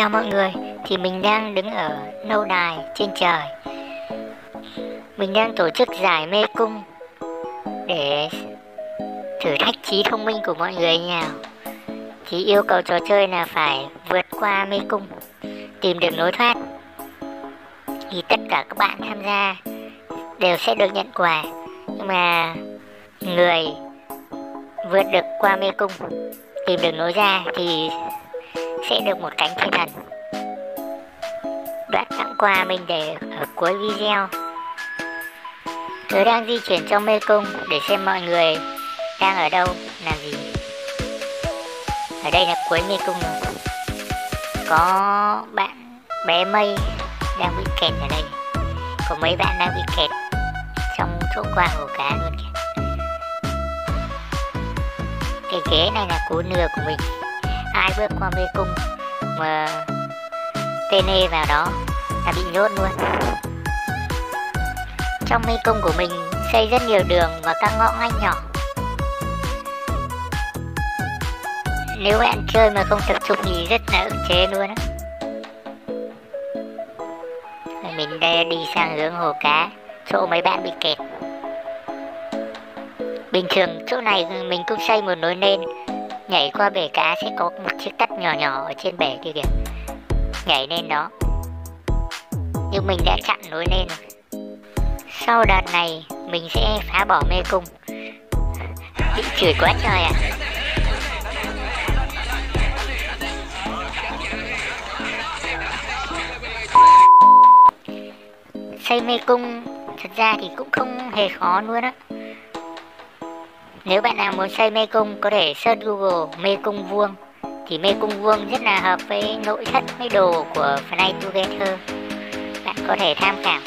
chào mọi người, thì mình đang đứng ở lâu đài trên trời. Mình đang tổ chức giải mê cung Để thử thách trí thông minh của mọi người như nào Thì yêu cầu trò chơi là phải vượt qua mê cung Tìm được lối thoát. Thì tất cả các bạn tham gia đều sẽ được nhận quà. Nhưng mà người vượt được qua mê cung Tìm được lối ra thì sẽ được một cánh thiên thần đoạn tặng quà mình để ở cuối video. Tớ đang di chuyển trong mê cung để xem mọi người đang ở đâu, làm gì. Ở đây là cuối mê cung rồi. Có bạn bé mây đang bị kẹt ở đây. Có mấy bạn đang bị kẹt trong chỗ qua hồ cá luôn kìa. Cái ghế này là cú nừa của mình ai bước qua mê cung mà tên e vào đó là bị nhốt luôn. Trong mê cung của mình xây rất nhiều đường và các ngõ ngách nhỏ. Nếu bạn chơi mà không tập trung thì rất là ức chế luôn á. Mình đây đi sang hướng hồ cá, chỗ mấy bạn bị kẹt. Bình thường chỗ này mình cũng xây một nối lên nhảy qua bể cá sẽ có một chiếc tắt nhỏ nhỏ ở trên bể kia kìa. Nhảy lên đó. Nhưng mình đã chặn nối lên rồi. Sau đợt này, mình sẽ phá bỏ mê cung. Bị chửi quá trời ạ. À. xây mê cung, thật ra thì cũng không hề khó luôn á nếu bạn nào muốn xây mê cung, có thể search Google mê cung vuông thì mê cung vuông rất là hợp với nội thất mấy đồ của Fly Together. Bạn có thể tham khảo.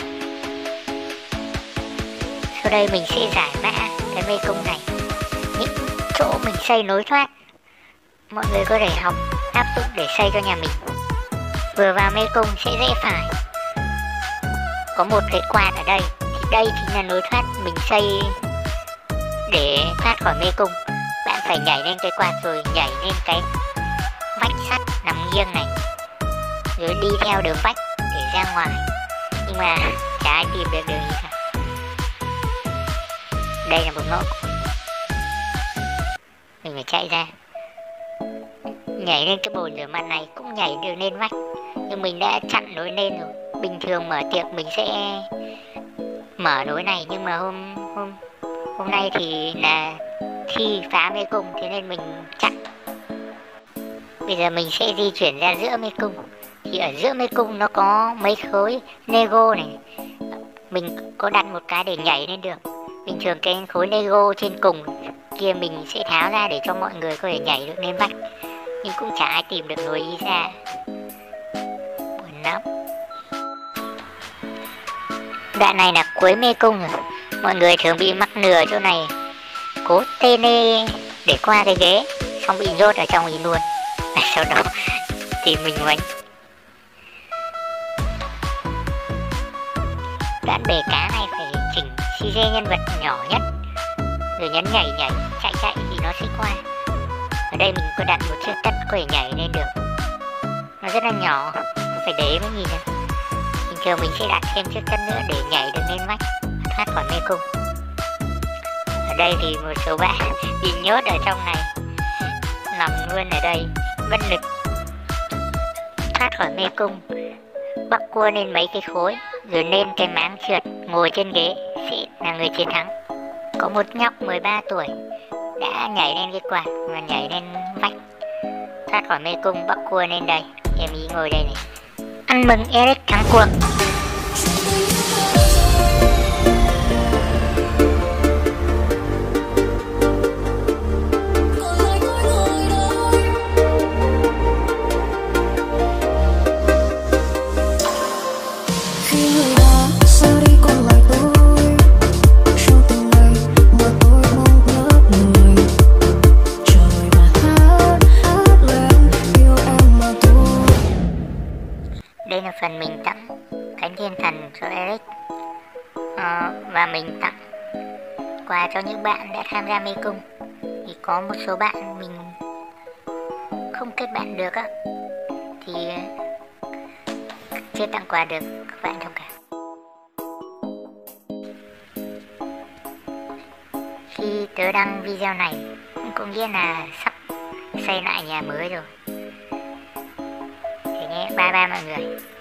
Sau đây mình sẽ giải mã cái mê cung này. Những chỗ mình xây nối thoát. Mọi người có thể học áp dụng để xây cho nhà mình. Vừa vào mê cung sẽ dễ phải. Có một cái quạt ở đây. Thì đây chính là nối thoát mình xây để thoát khỏi mê cung. Bạn phải nhảy lên cái quạt rồi nhảy lên cái vách sắt nằm nghiêng này, rồi đi theo đường vách để ra ngoài. Nhưng mà chả ai tìm được đường gì cả. Đây là một ngõ mình phải chạy ra. Nhảy lên cái bồn rửa mặt này cũng nhảy được lên vách. Nhưng mình đã chặn nối lên rồi. Bình thường mở tiệc mình sẽ mở nối này, nhưng mà hôm hôm hôm nay thì là thi phá mê cung, thế nên mình chặn bây giờ mình sẽ di chuyển ra giữa mê cung. Thì ở giữa mê cung nó có mấy khối nego này. Mình có đặt một cái để nhảy lên được bình thường cái khối nego trên cùng kia mình sẽ tháo ra để cho mọi người có thể nhảy được lên vách nhưng cũng chả ai tìm được người đi ra. Buồn lắm. Đoạn này là cuối mê cung rồi mọi người thường bị mắc nửa chỗ này. Cố tê nê để qua cái ghế, xong bị rốt ở trong ý luôn. Sau đó thì mình oánh đoạn bể cá này phải chỉnh CG nhân vật nhỏ nhất. Rồi nhấn nhảy nhảy, chạy chạy thì nó sẽ qua. Ở đây mình có đặt một chiếc tất có thể nhảy lên được. Nó rất là nhỏ, phải để mới nhìn được. Bình thường mình sẽ đặt thêm chiếc tất nữa để nhảy được lên vách thoát khỏi mê cung ở đây thì một số bạn bị nhốt ở trong này. Nằm luôn ở đây, bất lực. Thoát khỏi mê cung. Bắt cua lên mấy cái khối, rồi lên cái máng trượt, ngồi trên ghế. Sẽ là người chiến thắng. Có một nhóc 13 tuổi, đã nhảy lên cái quạt và nhảy lên vách. Thoát khỏi mê cung bắt cua lên đây. Em ý ngồi đây này. Ăn mừng Eric thắng cuộc. Đây là phần mình tặng cánh thiên thần cho Eric. À, và mình tặng quà cho những bạn đã tham gia mê cung. Thì có một số bạn mình không kết bạn được á thì chưa tặng quà được các bạn thông cảm khi tớ đăng video này cũng nghĩa là sắp xây lại nhà mới rồi ba ba mọi người.